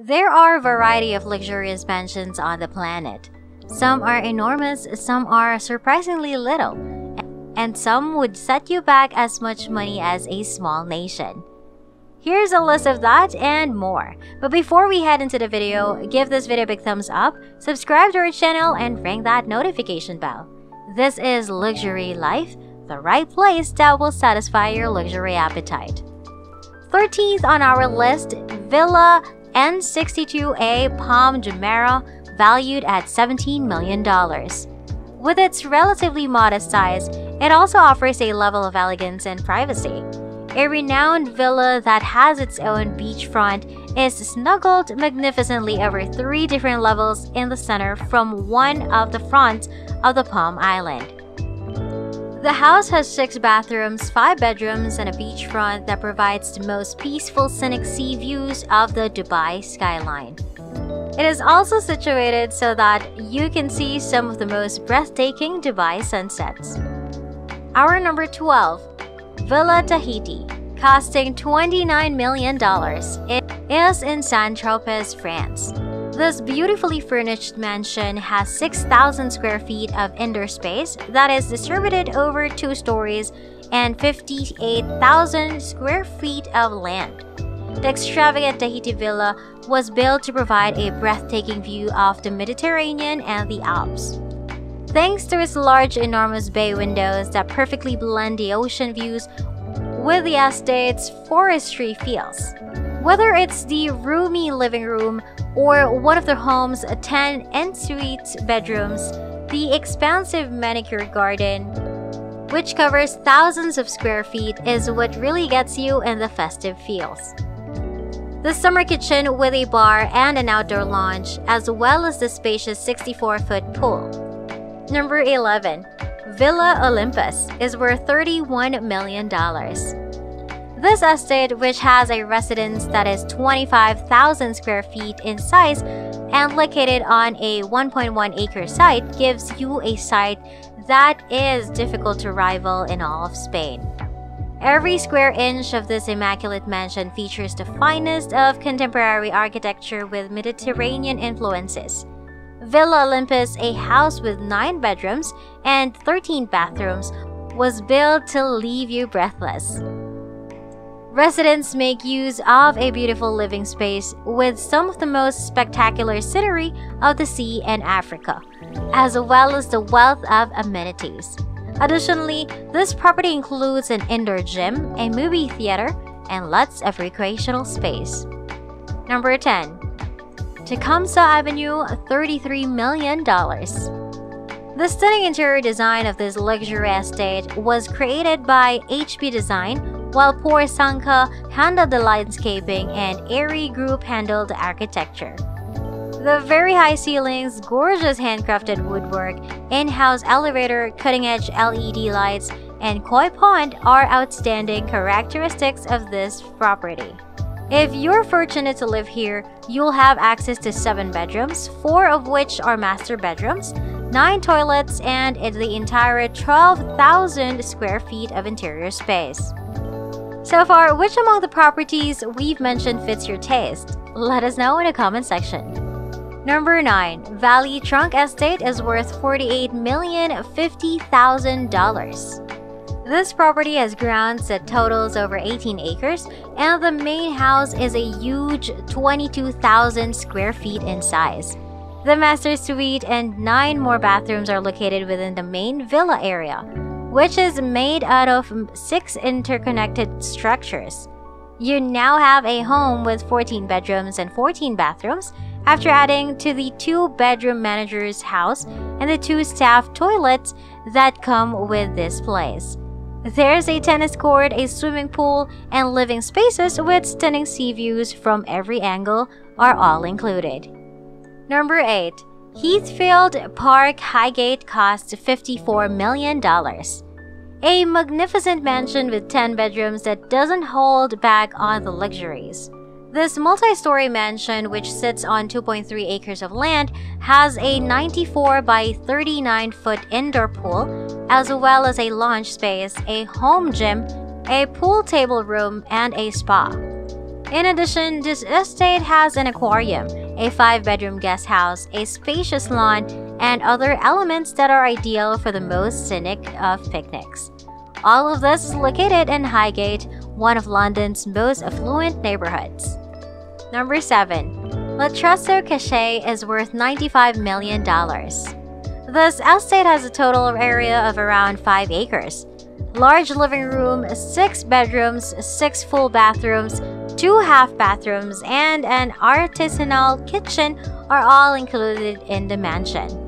There are a variety of luxurious mansions on the planet. Some are enormous, some are surprisingly little, and some would set you back as much money as a small nation. Here's a list of that and more. But before we head into the video, give this video a big thumbs up, subscribe to our channel, and ring that notification bell. This is Luxury Life, the right place that will satisfy your luxury appetite. 13th on our list, Villa N62A Palm Jumeirah, valued at $17 million. With its relatively modest size, it also offers a level of elegance and privacy. A renowned villa that has its own beachfront is snuggled magnificently over three different levels in the center from one of the fronts of the Palm Island. The house has six bathrooms, five bedrooms, and a beachfront that provides the most peaceful scenic sea views of the Dubai skyline. It is also situated so that you can see some of the most breathtaking Dubai sunsets. Our number 12, Villa Tahiti, costing $29 million. It is in Saint-Tropez, France. This beautifully furnished mansion has 6,000 square feet of indoor space that is distributed over two stories and 58,000 square feet of land. The extravagant Tahiti villa was built to provide a breathtaking view of the Mediterranean and the Alps. Thanks to its large, enormous bay windows that perfectly blend the ocean views with the estate's forestry feels. Whether it's the roomy living room or one of the home's 10 en-suite bedrooms, the expansive manicured garden, which covers thousands of square feet, is what really gets you in the festive feels. The summer kitchen with a bar and an outdoor lounge, as well as the spacious 64-foot pool. Number 11. Villa Olympus is worth $31 million. This estate, which has a residence that is 25,000 square feet in size and located on a 1.1 acre site, gives you a site that is difficult to rival in all of Spain. Every square inch of this immaculate mansion features the finest of contemporary architecture with Mediterranean influences. Villa Olympus, a house with 9 bedrooms and 13 bathrooms, was built to leave you breathless. Residents make use of a beautiful living space with some of the most spectacular scenery of the sea and Africa, as well as the wealth of amenities. Additionally, this property includes an indoor gym, a movie theater, and lots of recreational space. Number 10. Tecumseh Avenue, $33 million. The stunning interior design of this luxury estate was created by HB Design while Poor Sanka handled the landscaping and Airy Group handled the architecture. The very high ceilings, gorgeous handcrafted woodwork, in-house elevator, cutting-edge LED lights, and koi pond are outstanding characteristics of this property. If you're fortunate to live here, you'll have access to 7 bedrooms, 4 of which are master bedrooms, 9 toilets, and the entire 12,000 square feet of interior space. So far, which among the properties we've mentioned fits your taste? Let us know in the comment section. Number 9. Valley Trunk Estate is worth $48,050,000. This property has grounds that totals over 18 acres, and the main house is a huge 22,000 square feet in size. The master suite and 9 more bathrooms are located within the main villa area which is made out of six interconnected structures. You now have a home with 14 bedrooms and 14 bathrooms after adding to the two bedroom manager's house and the two staff toilets that come with this place. There's a tennis court, a swimming pool, and living spaces with stunning sea views from every angle are all included. Number 8. Heathfield Park Highgate costs $54 million. A magnificent mansion with 10 bedrooms that doesn't hold back on the luxuries. This multi-story mansion, which sits on 2.3 acres of land, has a 94 by 39 foot indoor pool, as well as a lounge space, a home gym, a pool table room, and a spa. In addition, this estate has an aquarium, a five bedroom guest house, a spacious lawn, and other elements that are ideal for the most scenic of picnics. All of this is located in Highgate, one of London's most affluent neighborhoods. Number 7. La Treso Cache is worth $95 million. This estate has a total area of around 5 acres. Large living room, 6 bedrooms, 6 full bathrooms, 2 half bathrooms, and an artisanal kitchen are all included in the mansion.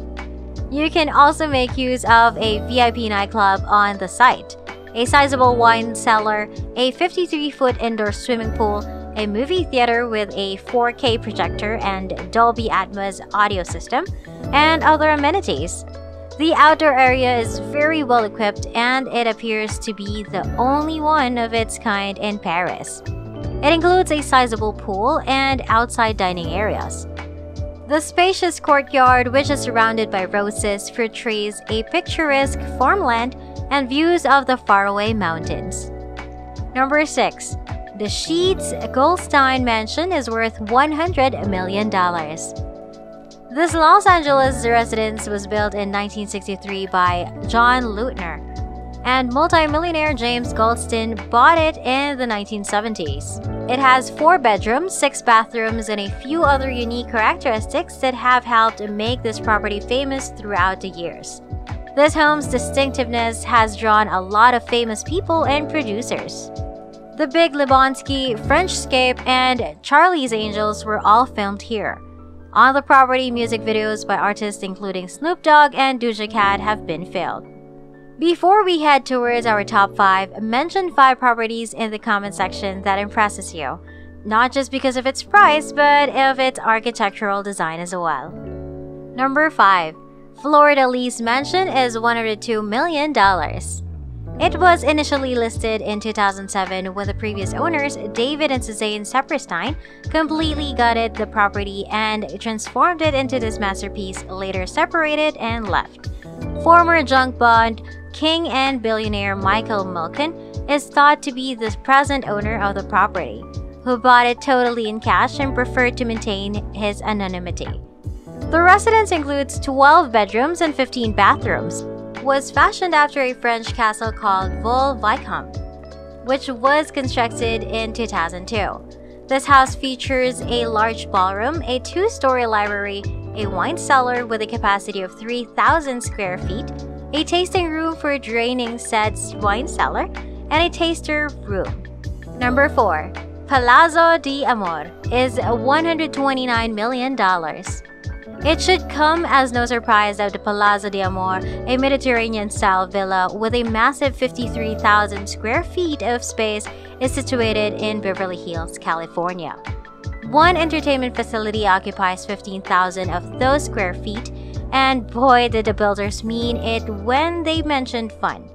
You can also make use of a VIP nightclub on the site a sizable wine cellar, a 53 foot indoor swimming pool, a movie theater with a 4K projector and Dolby Atmos audio system, and other amenities. The outdoor area is very well equipped and it appears to be the only one of its kind in Paris. It includes a sizable pool and outside dining areas. The spacious courtyard, which is surrounded by roses, fruit trees, a picturesque farmland, and views of the faraway mountains. Number 6. The Sheats Goldstein Mansion is worth $100 million. This Los Angeles residence was built in 1963 by John Lautner, and multimillionaire James Goldstein bought it in the 1970s. It has four bedrooms, six bathrooms, and a few other unique characteristics that have helped make this property famous throughout the years. This home's distinctiveness has drawn a lot of famous people and producers. The Big Lebowski, Frenchscape, and Charlie's Angels were all filmed here. On the property, music videos by artists including Snoop Dogg and Doja Cat have been filmed. Before we head towards our top 5, mention 5 properties in the comment section that impresses you, not just because of its price, but of its architectural design as well. Number 5. Fleur de Lys Mansion is $102 million. It was initially listed in 2007 when the previous owners, David and Suzanne Saperstein, completely gutted the property and transformed it into this masterpiece, later separated and left. Former junk bond king and billionaire Michael Milken is thought to be the present owner of the property, who bought it totally in cash and preferred to maintain his anonymity. The residence includes 12 bedrooms and 15 bathrooms, was fashioned after a French castle called Vaux Vicomte, which was constructed in 2002. This house features a large ballroom, a two-story library, a wine cellar with a capacity of 3,000 square feet, a tasting room for draining said wine cellar, and a taster room. Number 4. Palazzo di Amor is $129 million. It should come as no surprise that the Palazzo di Amor, a Mediterranean-style villa with a massive 53,000 square feet of space, is situated in Beverly Hills, California. One entertainment facility occupies 15,000 of those square feet, and boy did the builders mean it when they mentioned fun.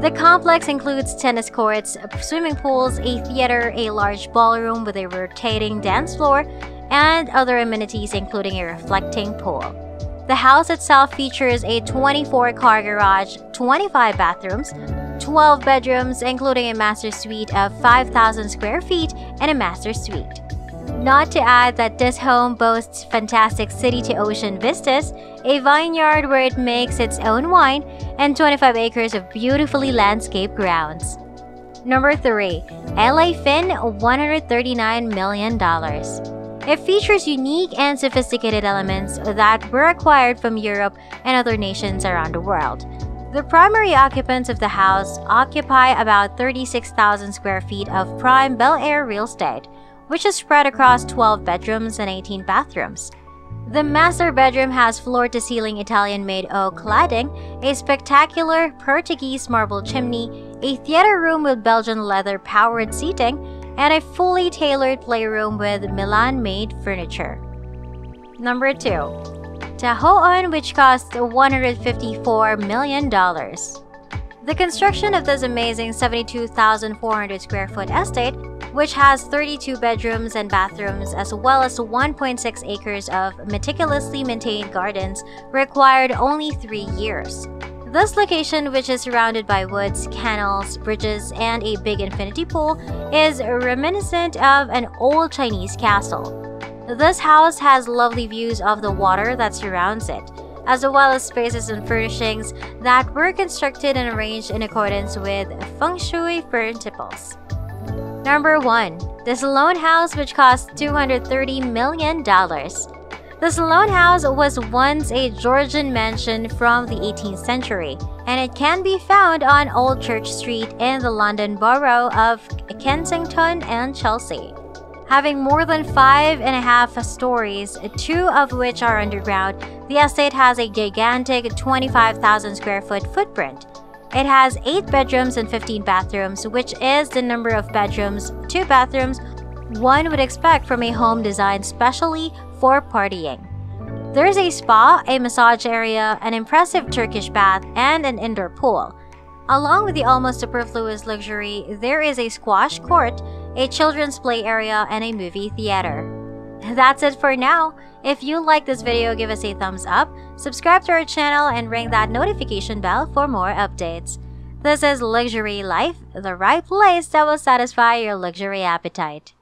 The complex includes tennis courts, swimming pools, a theater, a large ballroom with a rotating dance floor, and other amenities including a reflecting pool. The house itself features a 24 car garage, 25 bathrooms, 12 bedrooms, including a master suite of 5,000 square feet and a master suite. Not to add that this home boasts fantastic city to ocean vistas, a vineyard where it makes its own wine, and 25 acres of beautifully landscaped grounds. Number 3. LA Fin $139 million. It features unique and sophisticated elements that were acquired from Europe and other nations around the world. The primary occupants of the house occupy about 36,000 square feet of prime Bel Air real estate, which is spread across 12 bedrooms and 18 bathrooms. The master bedroom has floor to ceiling Italian made oak cladding, a spectacular Portuguese marble chimney, a theater room with Belgian leather powered seating, and a fully tailored playroom with Milan-made furniture. Number 2. Tahoon which cost $154 million. The construction of this amazing 72,400 square foot estate, which has 32 bedrooms and bathrooms as well as 1.6 acres of meticulously maintained gardens, required only three years. This location, which is surrounded by woods, canals, bridges, and a big infinity pool, is reminiscent of an old Chinese castle. This house has lovely views of the water that surrounds it, as well as spaces and furnishings that were constructed and arranged in accordance with feng shui principles. Number 1. The Salone House, which cost $230 million. The Salone House was once a Georgian mansion from the 18th century, and it can be found on Old Church Street in the London borough of Kensington and Chelsea. Having more than five and a half stories, two of which are underground, the estate has a gigantic 25,000 square foot footprint. It has 8 bedrooms and 15 bathrooms, which is the number of bedrooms, 2 bathrooms, one would expect from a home designed specially for partying. There's a spa, a massage area, an impressive Turkish bath, and an indoor pool. Along with the almost superfluous luxury, there is a squash court, a children's play area, and a movie theater. That's it for now. If you like this video, give us a thumbs up, subscribe to our channel, and ring that notification bell for more updates. This is Luxury Life, the right place that will satisfy your luxury appetite.